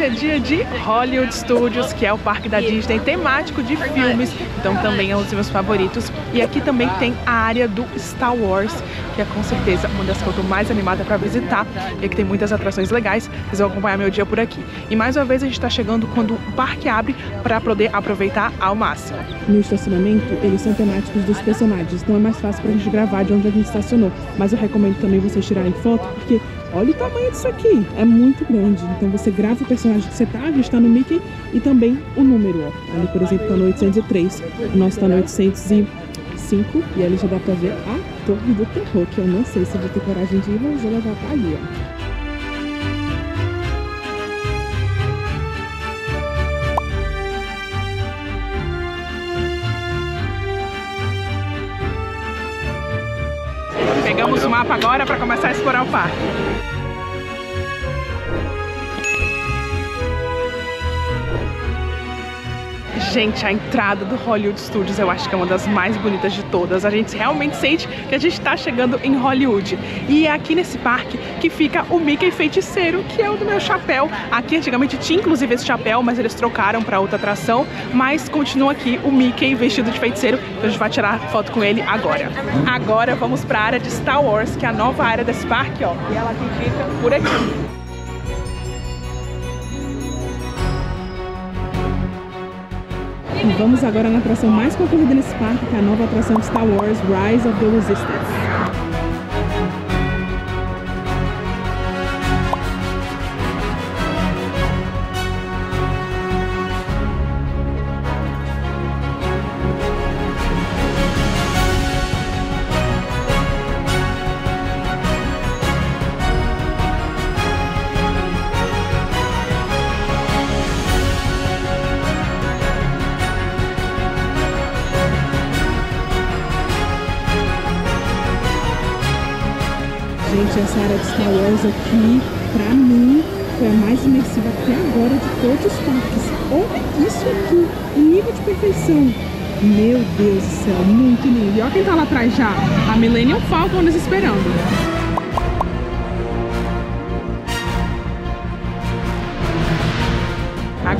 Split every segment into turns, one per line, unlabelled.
Gente, é dia de Hollywood Studios, que é o parque da Disney temático de filmes, então também é um dos meus favoritos. E aqui também tem a área do Star Wars, que é com certeza uma das que eu tô mais animada para visitar. E aqui tem muitas atrações legais, vocês vão acompanhar meu dia por aqui. E mais uma vez a gente está chegando quando o parque abre para poder aproveitar ao máximo.
No estacionamento, eles são temáticos dos personagens, então é mais fácil pra gente gravar de onde a gente estacionou. Mas eu recomendo também vocês tirarem foto, porque olha o tamanho disso aqui, é muito grande. Então você grava o personagem que você tá, a tá no Mickey, e também o número, ó. Ali, por exemplo, tá no 803, o nosso tá no 805, e ali já dá pra ver a Torre do Terror, que eu não sei se vou ter coragem de ir, mas ela já tá ali, ó.
Pegamos o mapa agora para começar a explorar o parque. Gente, a entrada do Hollywood Studios eu acho que é uma das mais bonitas de todas. A gente realmente sente que a gente está chegando em Hollywood. E é aqui nesse parque que fica o Mickey Feiticeiro, que é o do meu chapéu. Aqui antigamente tinha inclusive esse chapéu, mas eles trocaram para outra atração. Mas continua aqui o Mickey vestido de feiticeiro. Então a gente vai tirar foto com ele agora. Agora vamos para a área de Star Wars, que é a nova área desse parque, ó. E ela fica por aqui.
Vamos agora na atração mais concorrida nesse parque, que é a nova atração Star Wars Rise of the Resistance. Gente, essa área de Star Wars aqui, pra mim, foi a mais imersiva até agora de todos os parques. Olha isso aqui, nível de perfeição. Meu Deus do céu, muito lindo. E olha quem tá lá atrás já, a Millennium Falcon nos esperando.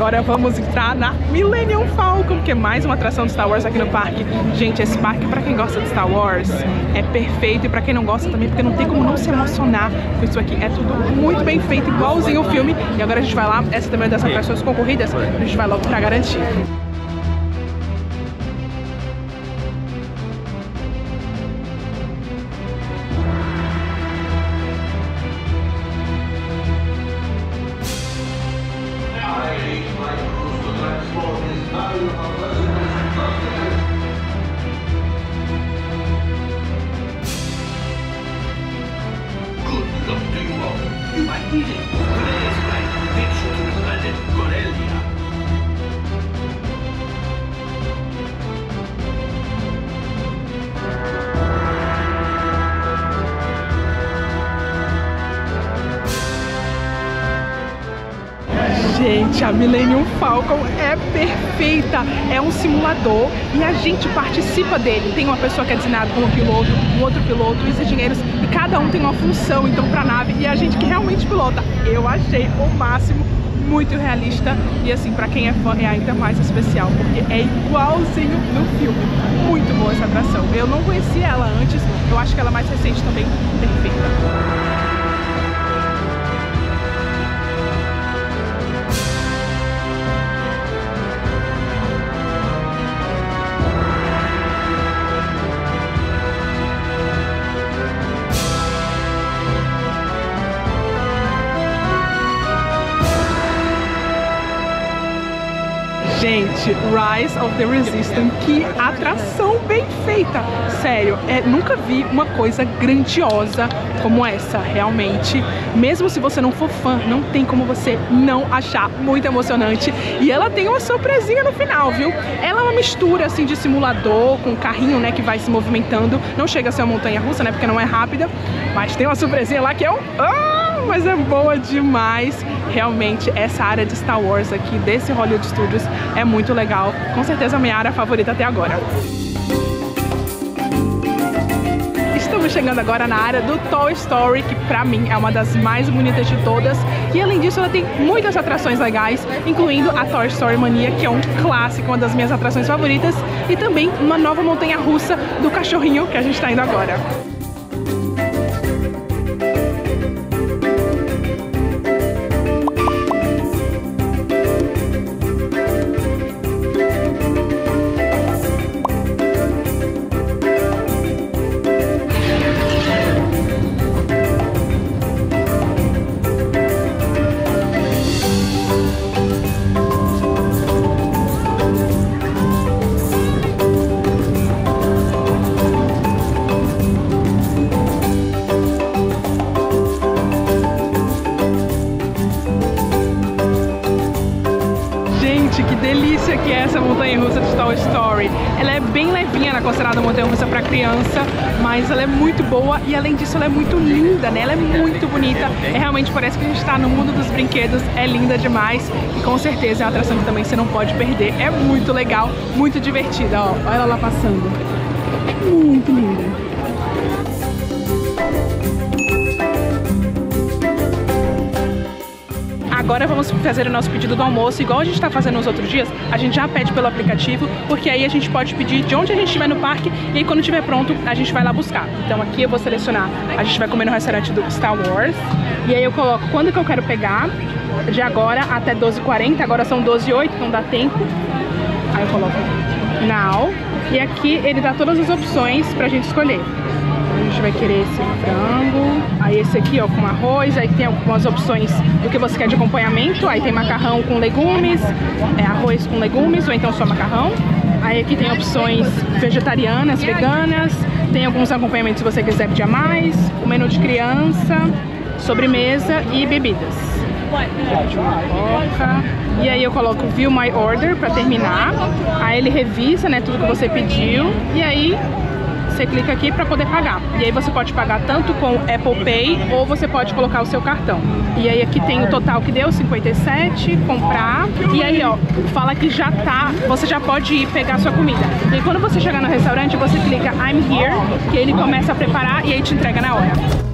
Agora vamos entrar na Millennium Falcon, que é mais uma atração de Star Wars aqui no parque. Gente, esse parque, pra quem gosta de Star Wars, é perfeito. E pra quem não gosta também, porque não tem como não se emocionar com isso aqui. É tudo muito bem feito, igualzinho o filme. E agora a gente vai lá, essa também é das atrações concorridas, a gente vai logo pra garantir. Gente, a Millennium Falcon é perfeita. É um simulador e a gente participa dele. Tem uma pessoa que é designada como piloto, um outro piloto, os engenheiros, e cada um tem uma função, então, pra nave. E a gente que realmente pilota. Eu achei o máximo muito realista e assim, pra quem é fã é ainda mais especial, porque é igualzinho no filme. Muito boa essa atração. Eu não conhecia ela antes, eu acho que ela é mais recente também, perfeita. Gente, Rise of the Resistance, que atração bem feita! Sério, é, nunca vi uma coisa grandiosa como essa, realmente. Mesmo se você não for fã, não tem como você não achar muito emocionante. E ela tem uma surpresinha no final, viu? Ela é uma mistura, assim, de simulador com carrinho, né, que vai se movimentando. Não chega a ser uma montanha-russa, né, porque não é rápida. Mas tem uma surpresinha lá que é um... Ah, é boa demais realmente essa área de Star Wars aqui desse Hollywood Studios é muito legal. Com certeza minha área favorita até agora. Estamos chegando agora na área do Toy Story, que pra mim é uma das mais bonitas de todas. E além disso, ela tem muitas atrações legais, incluindo a Toy Story Mania, que é um clássico, uma das minhas atrações favoritas, e também uma nova montanha russa do cachorrinho que a gente está indo agora. Que é essa montanha-russa de Toy Story. Ela é bem levinha, ela é considerada montanha-russa para criança, mas ela é muito boa e além disso ela é muito linda, né? Ela é muito bonita. É, realmente parece que a gente está no mundo dos brinquedos, é linda demais e com certeza é uma atração que também você não pode perder. É muito legal, muito divertida, ó. Olha ela lá passando. Muito linda. Agora vamos fazer o nosso pedido do almoço, igual a gente está fazendo nos outros dias, a gente já pede pelo aplicativo, porque aí a gente pode pedir de onde a gente estiver no parque e aí quando estiver pronto a gente vai lá buscar. Então aqui eu vou selecionar, a gente vai comer no restaurante do Star Wars, e aí eu coloco quando que eu quero pegar, de agora até 12h40, agora são 12h08, não dá tempo. Aí eu coloco Now, e aqui ele dá todas as opções pra gente escolher gente vai querer esse frango. Aí esse aqui, ó, com arroz. Aí tem algumas opções do que você quer de acompanhamento. Aí tem macarrão com legumes, é, arroz com legumes, ou então só macarrão. Aí aqui tem opções vegetarianas, veganas. Tem alguns acompanhamentos se você quiser pedir mais. O menu de criança, sobremesa e bebidas. E aí eu coloco View My Order para terminar. Aí ele revisa, né, tudo que você pediu. E aí você clica aqui para poder pagar. E aí você pode pagar tanto com Apple Pay ou você pode colocar o seu cartão. E aí aqui tem o total que deu, 57, comprar. E aí, ó, fala que já tá, você já pode ir pegar sua comida. E quando você chegar no restaurante, você clica I'm here, que ele começa a preparar e aí te entrega na hora.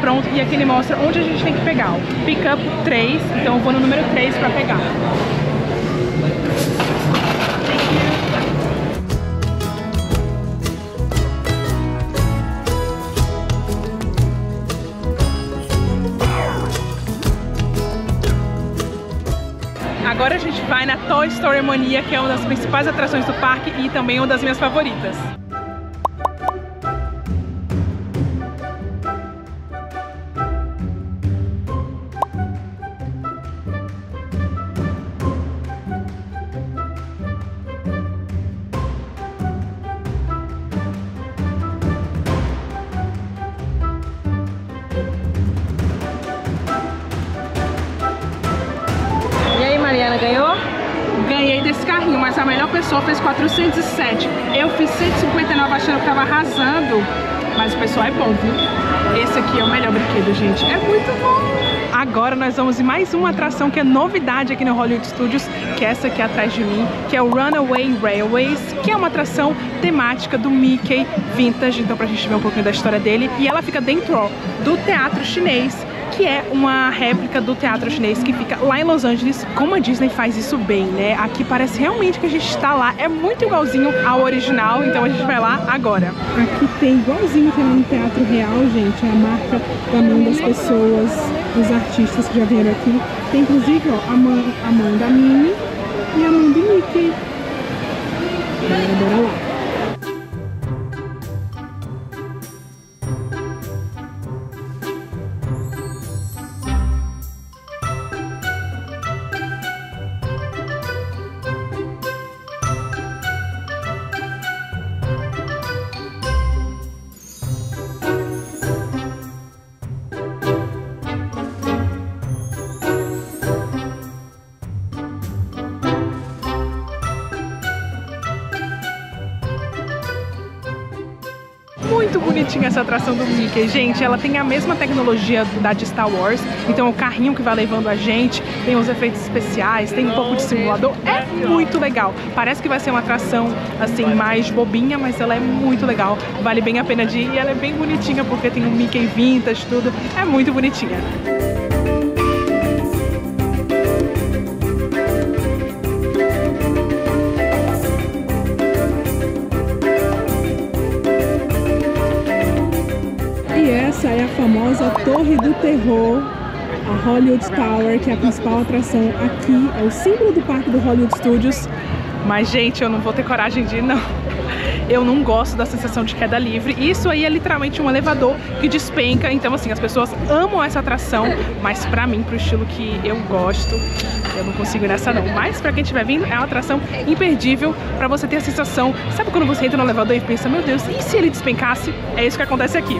Pronto e aqui ele mostra onde a gente tem que pegar. Pick up 3, então eu vou no número 3 para pegar. Agora a gente vai na Toy Story Mania, que é uma das principais atrações do parque e também uma das minhas favoritas. Ganhei desse carrinho, mas a melhor pessoa fez 407. Eu fiz 159 achando que tava arrasando. Mas o pessoal é bom, viu? Esse aqui é o melhor brinquedo, gente. É muito bom! Agora nós vamos em mais uma atração que é novidade aqui no Hollywood Studios, que é essa aqui atrás de mim, que é o Runaway Railways, que é uma atração temática do Mickey Vintage, então pra gente ver um pouquinho da história dele. E ela fica dentro ó, do teatro chinês, que é uma réplica do teatro chinês que fica lá em Los Angeles. Como a Disney faz isso bem, né? Aqui parece realmente que a gente está lá. É muito igualzinho ao original, então a gente vai lá agora.
Aqui tem igualzinho é no teatro real, gente. É a marca da mão das pessoas, dos artistas que já vieram aqui. Tem inclusive ó, a, mão, a mão da Minnie e a mão do Mickey. Agora bora lá.
Bonitinha essa atração do Mickey. Gente, ela tem a mesma tecnologia da de Star Wars. Então o carrinho que vai levando a gente, tem os efeitos especiais, tem um pouco de simulador. É muito legal. Parece que vai ser uma atração assim mais bobinha, mas ela é muito legal. Vale bem a pena de ir e ela é bem bonitinha porque tem um Mickey vintage, tudo. É muito bonitinha.
Essa é a famosa Torre do Terror, a Hollywood Tower, que é a principal atração aqui, é o símbolo do parque do Hollywood Studios.
Mas, gente, eu não vou ter coragem de ir, não. Eu não gosto da sensação de queda livre. Isso aí é literalmente um elevador que despenca. Então, assim, as pessoas amam essa atração, mas pra mim, pro estilo que eu gosto, eu não consigo ir nessa não. Mas pra quem estiver vindo, é uma atração imperdível pra você ter a sensação... Sabe quando você entra no elevador e pensa, meu Deus, e se ele despencasse? É isso que acontece aqui.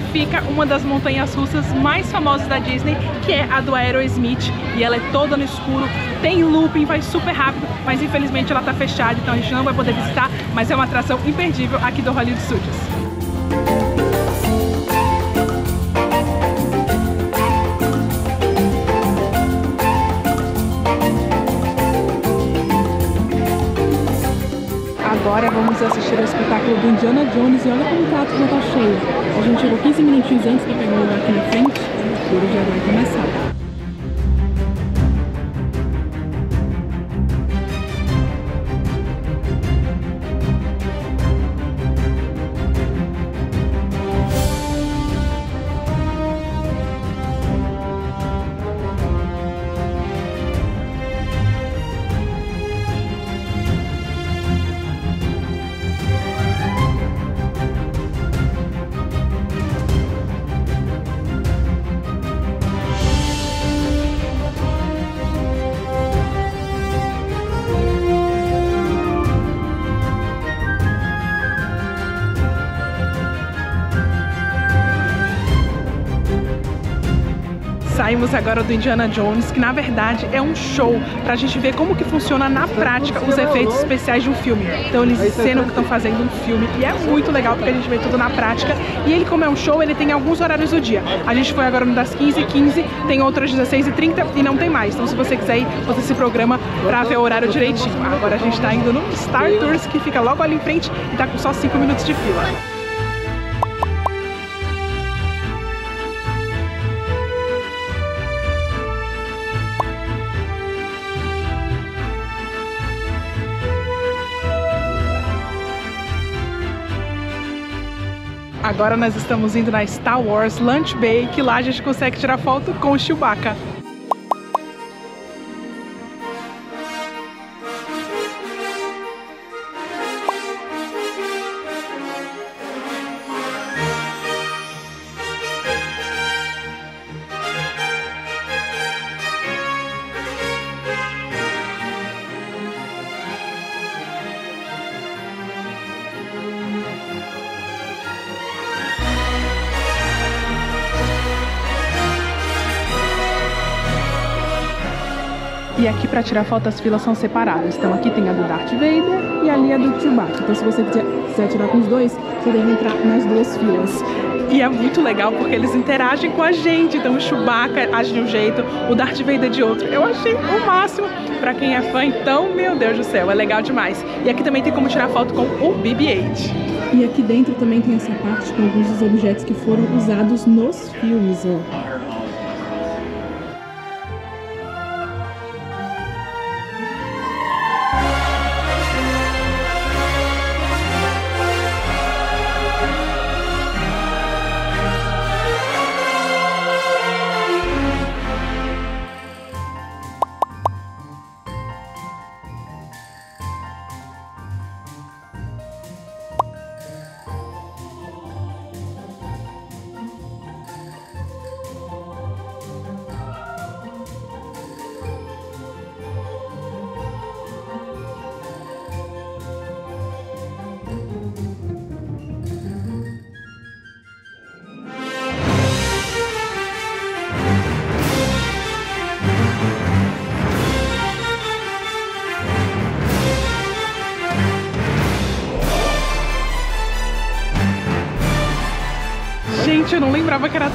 Fica uma das montanhas russas mais famosas da Disney, que é a do Aerosmith, e ela é toda no escuro, tem looping, vai super rápido, mas infelizmente ela tá fechada, então a gente não vai poder visitar, mas é uma atração imperdível aqui do Hollywood Studios.
Vamos assistir ao espetáculo do Indiana Jones e olha como o teatro já tá cheio. A gente chegou 15 minutinhos antes o lugar aqui na frente e ele já vai começar.
Saímos agora do Indiana Jones, que na verdade é um show pra gente ver como que funciona na prática os efeitos especiais de um filme. Então eles ensinam que estão fazendo um filme e é muito legal porque a gente vê tudo na prática. E ele, como é um show, ele tem alguns horários do dia. A gente foi agora no das 15h15, tem outras 16h30 e não tem mais. Então se você quiser ir, você se programa pra ver o horário direitinho. Agora a gente tá indo no Star Tours, que fica logo ali em frente e tá com só 5 minutos de fila. Agora nós estamos indo na Star Wars Lunch Bay, que lá a gente consegue tirar foto com o Chewbacca. E aqui para tirar foto as filas são separadas. Então aqui tem a do Darth Vader e ali a do Chewbacca. Então se você quiser tirar com os dois, você deve entrar nas duas filas. E é muito legal porque eles interagem com a gente. Então o Chewbacca age de um jeito, o Darth Vader de outro. Eu achei o máximo para quem é fã. Então, meu Deus do céu, é legal demais. E aqui também tem como tirar foto com o BB-8.
E aqui dentro também tem essa parte com alguns dos objetos que foram usados nos filmes, ó.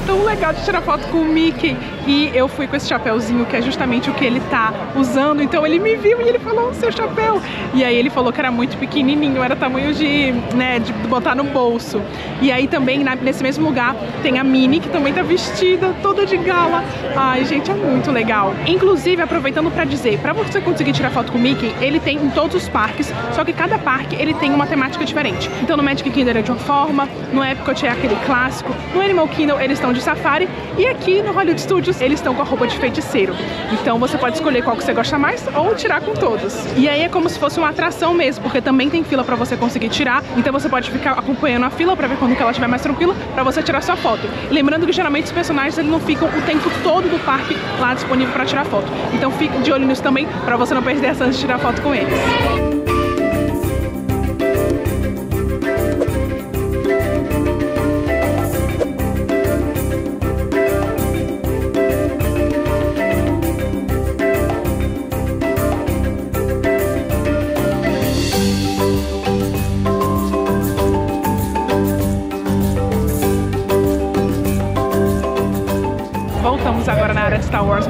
Tão legal de tirar foto com o Mickey. E eu fui com esse chapéuzinho, que é justamente o que ele tá usando. Então ele me viu e ele falou, seu chapéu. E aí ele falou que era muito pequenininho, era tamanho de, né, de botar no bolso. E aí também, nesse mesmo lugar, tem a Minnie, que também tá vestida, toda de gala. Ai, gente, é muito legal. Inclusive, aproveitando pra dizer, pra você conseguir tirar foto com o Mickey, ele tem em todos os parques, só que cada parque ele tem uma temática diferente. Então no Magic Kingdom é de uma forma, no Epcot é aquele clássico, no Animal Kingdom eles estão de safari e aqui no Hollywood Studios eles estão com a roupa de feiticeiro. Então você pode escolher qual que você gosta mais ou tirar com todos. E aí é como se fosse uma atração mesmo, porque também tem fila para você conseguir tirar, então você pode ficar acompanhando a fila para ver quando que ela estiver mais tranquila, para você tirar sua foto. Lembrando que geralmente os personagens eles não ficam o tempo todo do parque lá disponível para tirar foto. Então fique de olho nisso também, para você não perder a chance de tirar foto com eles.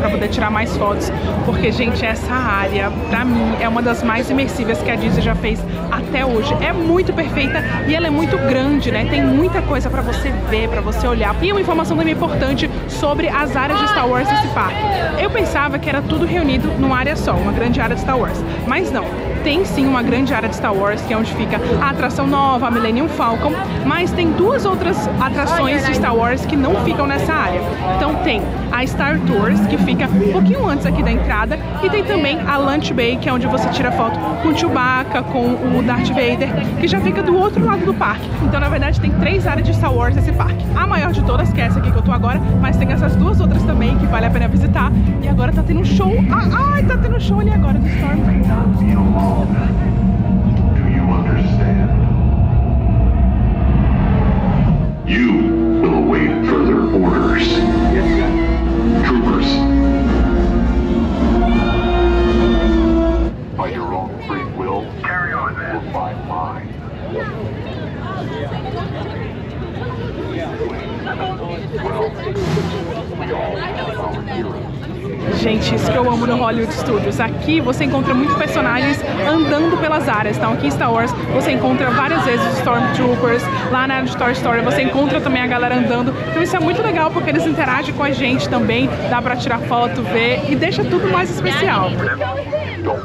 Para poder tirar mais fotos, porque, gente, essa área, pra mim, é uma das mais imersivas que a Disney já fez até hoje. É muito perfeita e ela é muito grande, né? Tem muita coisa para você ver, para você olhar. E uma informação também importante sobre as áreas de Star Wars desse parque. Eu pensava que era tudo reunido numa área só, uma grande área de Star Wars, mas não tem sim uma grande área de Star Wars, que é onde fica a atração nova, a Millennium Falcon, mas tem duas outras atrações de Star Wars que não ficam nessa área. Então tem a Star Tours, que fica um pouquinho antes aqui da entrada, e tem também a Lunch Bay, que é onde você tira foto com o Chewbacca, com o Darth Vader, que já fica do outro lado do parque. Então, na verdade, tem três áreas de Star Wars nesse parque. A maior de todas, que é essa aqui que eu tô agora, mas tem essas duas outras também que vale a pena visitar. E agora tá tendo um show. Ah, ai, tá tendo um show ali agora do
understand? You will await further orders.
Gente, isso que eu amo no Hollywood Studios. Aqui você encontra muitos personagens andando pelas áreas. Então aqui em Star Wars você encontra várias vezes os Stormtroopers. Lá na Toy Story você encontra também a galera andando. Então isso é muito legal porque eles interagem com a gente também. Dá pra tirar foto, ver e deixa tudo mais especial.
Don't.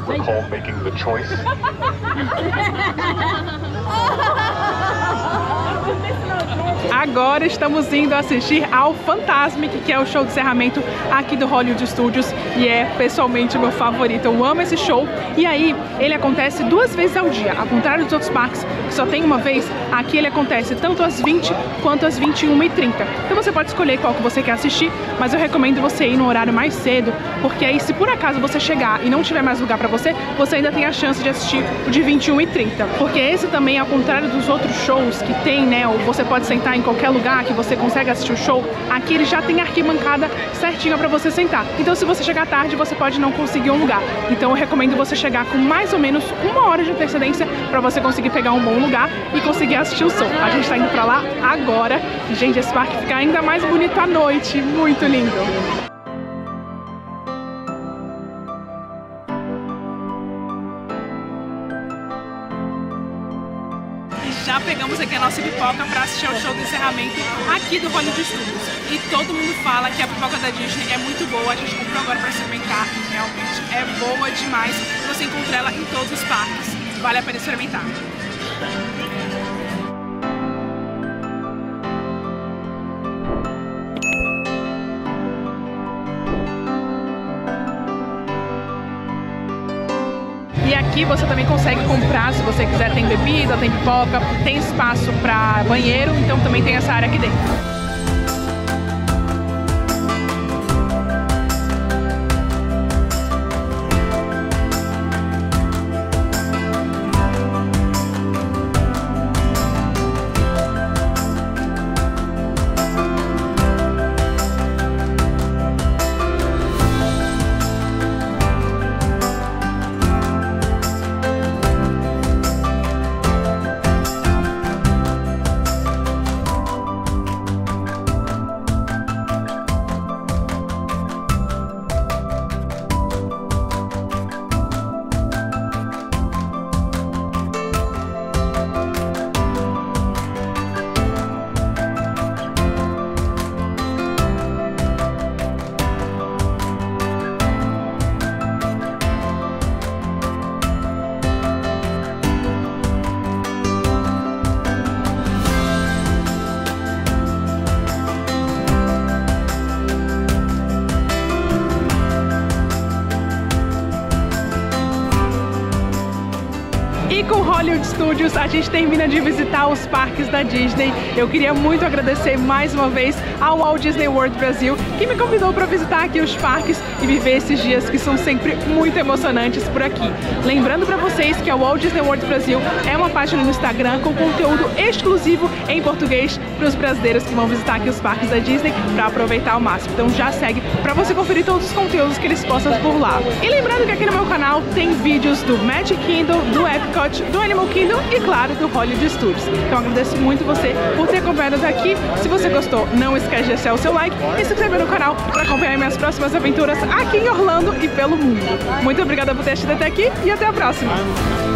Agora estamos indo assistir ao Fantasmic, que é o show de encerramento aqui do Hollywood Studios e é pessoalmente o meu favorito. Eu amo esse show e aí ele acontece duas vezes ao dia, ao contrário dos outros parques que só tem uma vez. Aqui ele acontece tanto às 20 quanto às 21h30. Então você pode escolher qual que você quer assistir, mas eu recomendo você ir no horário mais cedo, porque aí se por acaso você chegar e não tiver mais lugar pra você, você ainda tem a chance de assistir o de 21h30. Porque esse também, ao contrário dos outros shows que tem, né, ou você pode sentar em qualquer lugar que você consegue assistir o show, aqui ele já tem arquibancada certinha pra você sentar. Então se você chegar tarde, você pode não conseguir um lugar. Então eu recomendo você chegar com mais ou menos uma hora de antecedência pra você conseguir pegar um bom lugar e conseguir assistir o som. A gente tá indo pra lá agora. Gente, esse parque fica ainda mais bonito à noite. Muito lindo. Já pegamos aqui a nossa pipoca para assistir ao show do encerramento aqui do Hollywood Studios. E todo mundo fala que a pipoca da Disney é muito boa. A gente comprou agora para experimentar e realmente é boa demais. Você encontra ela em todos os parques. Vale a pena experimentar. Aqui você também consegue comprar, se você quiser, tem bebida, tem pipoca, tem espaço para banheiro, então também tem essa área aqui dentro. A gente termina de visitar os parques da Disney. Eu queria muito agradecer mais uma vez ao Walt Disney World Brasil, que me convidou para visitar aqui os parques e viver esses dias que são sempre muito emocionantes por aqui. Lembrando para vocês que a Walt Disney World Brasil é uma página no Instagram com conteúdo exclusivo em português para os brasileiros que vão visitar aqui os parques da Disney para aproveitar ao máximo. Então já segue para você conferir todos os conteúdos que eles postam por lá. E lembrando que aqui no meu canal tem vídeos do Magic Kingdom, do Epcot, do Animal Kingdom e claro do Hollywood Studios. Então agradeço muito você por ter acompanhado até aqui. Se você gostou, não esquece de deixar o seu like e se inscrever no canal para acompanhar minhas próximas aventuras aqui em Orlando e pelo mundo. Muito obrigada por ter assistido até aqui e até a próxima!